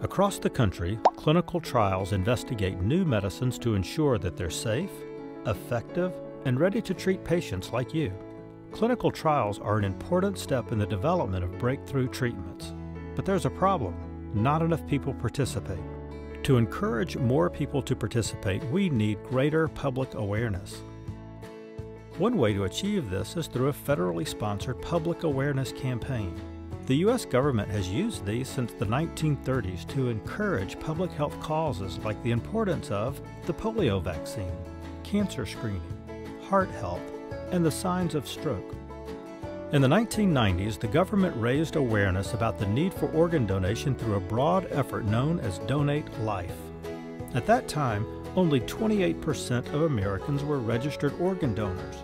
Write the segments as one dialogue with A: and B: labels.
A: Across the country, clinical trials investigate new medicines to ensure that they're safe, effective, and ready to treat patients like you. Clinical trials are an important step in the development of breakthrough treatments. But there's a problem not enough people participate. To encourage more people to participate, we need greater public awareness. One way to achieve this is through a federally sponsored public awareness campaign. The U.S. government has used these since the 1930s to encourage public health causes like the importance of the polio vaccine, cancer screening, heart health, and the signs of stroke. In the 1990s, the government raised awareness about the need for organ donation through a broad effort known as Donate Life. At that time, only 28% of Americans were registered organ donors.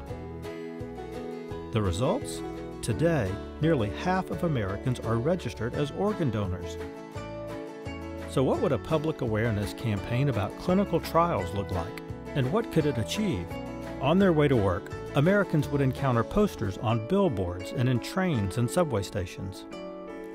A: The results? Today, nearly half of Americans are registered as organ donors. So, what would a public awareness campaign about clinical trials look like? And what could it achieve? On their way to work, Americans would encounter posters on billboards and in trains and subway stations.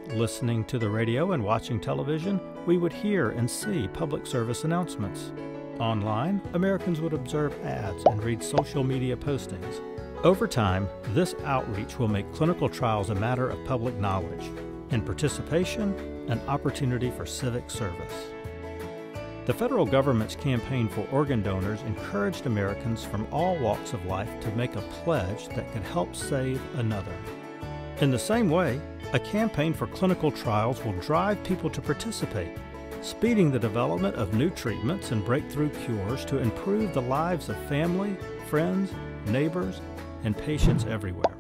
A: Listening to the radio and watching television, we would hear and see public service announcements. Online, Americans would observe ads and read social media postings. Over time, this outreach will make clinical trials a matter of public knowledge, and participation an opportunity for civic service. The federal government's campaign for organ donors encouraged Americans from all walks of life to make a pledge that could help save another. In the same way, a campaign for clinical trials will drive people to participate speeding the development of new treatments and breakthrough cures to improve the lives of family, friends, neighbors, and patients everywhere.